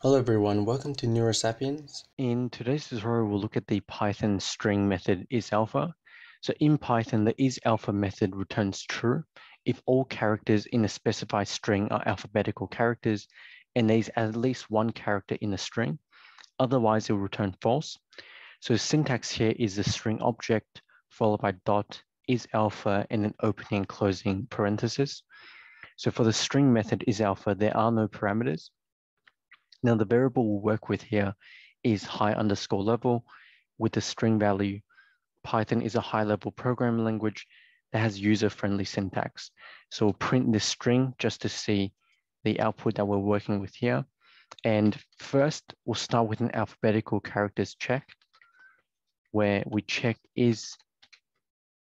Hello everyone, welcome to NeuraSapiens. In today's tutorial, we'll look at the Python string method isAlpha. So in Python, the isAlpha method returns true if all characters in a specified string are alphabetical characters and there's at least one character in the string. Otherwise, it will return false. So syntax here is the string object followed by dot isAlpha and then opening and closing parenthesis. So for the string method isAlpha, there are no parameters. Now the variable we'll work with here is high underscore level with the string value. Python is a high level programming language that has user-friendly syntax. So we'll print this string just to see the output that we're working with here. And first, we'll start with an alphabetical characters check, where we check is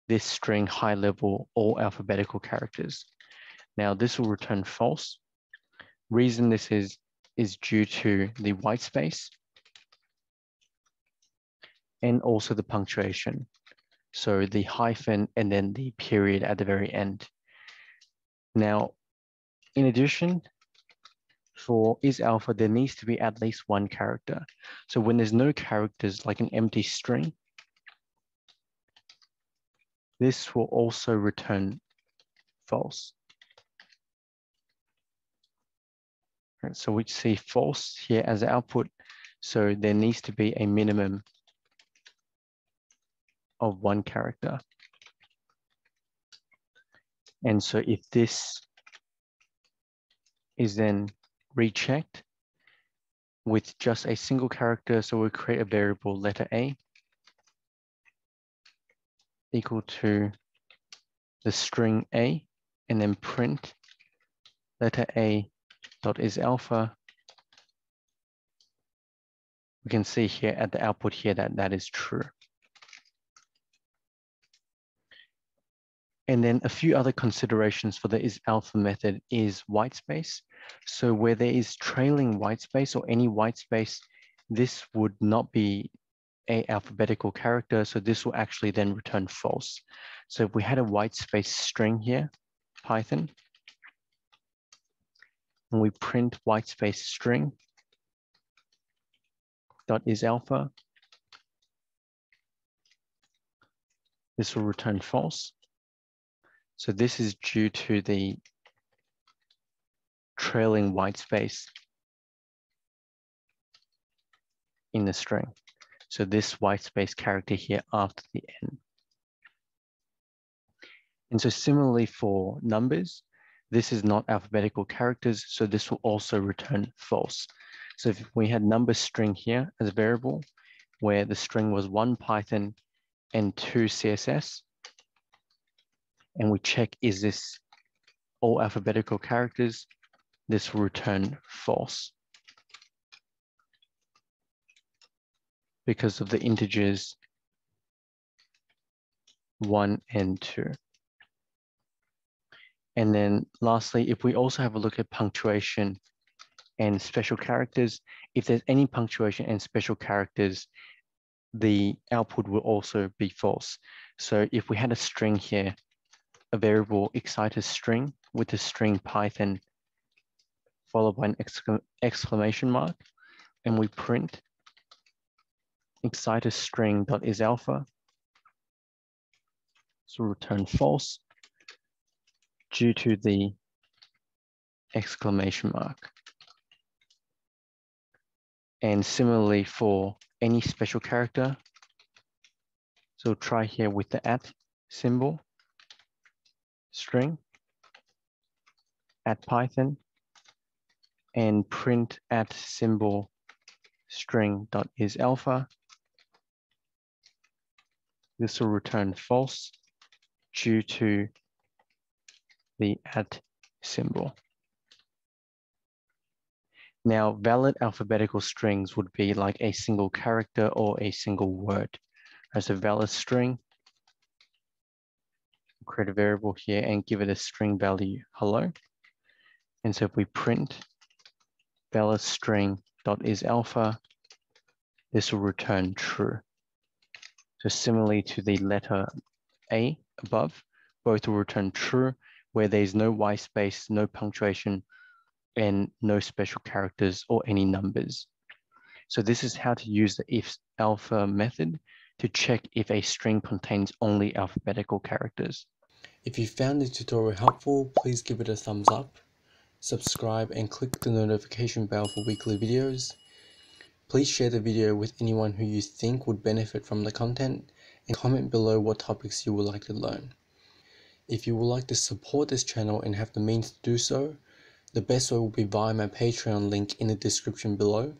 this string high level all alphabetical characters. Now this will return false. Reason this is is due to the white space and also the punctuation. So the hyphen and then the period at the very end. Now, in addition, for is alpha, there needs to be at least one character. So when there's no characters, like an empty string, this will also return false. Right, so we see false here as output. So there needs to be a minimum of one character. And so if this is then rechecked with just a single character, so we create a variable letter A equal to the string A and then print letter A dot is alpha. We can see here at the output here that that is true. And then a few other considerations for the is alpha method is white space. So where there is trailing white space or any white space, this would not be a alphabetical character. So this will actually then return false. So if we had a white space string here, Python, and we print white space string dot is alpha. this will return false. So this is due to the trailing white space in the string. So this white space character here after the n. And so similarly for numbers, this is not alphabetical characters, so this will also return false. So if we had number string here as a variable, where the string was one Python and two CSS, and we check, is this all alphabetical characters? This will return false. Because of the integers one and two. And then lastly, if we also have a look at punctuation and special characters, if there's any punctuation and special characters, the output will also be false. So if we had a string here a variable exciter string with the string Python followed by an exclamation mark, and we print exciter string dot isAlpha. So return false due to the exclamation mark. And similarly for any special character, so try here with the at symbol string at Python and print at symbol string dot is alpha. This will return false due to the at symbol. Now, valid alphabetical strings would be like a single character or a single word. As a valid string, create a variable here and give it a string value hello. And so if we print valid string dot isAlpha, this will return true. So similarly to the letter A above, both will return true where there's no white space, no punctuation, and no special characters or any numbers. So this is how to use the is alpha method to check if a string contains only alphabetical characters. If you found this tutorial helpful, please give it a thumbs up, subscribe and click the notification bell for weekly videos. Please share the video with anyone who you think would benefit from the content and comment below what topics you would like to learn. If you would like to support this channel and have the means to do so, the best way will be via my Patreon link in the description below.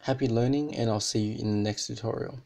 Happy learning and I'll see you in the next tutorial.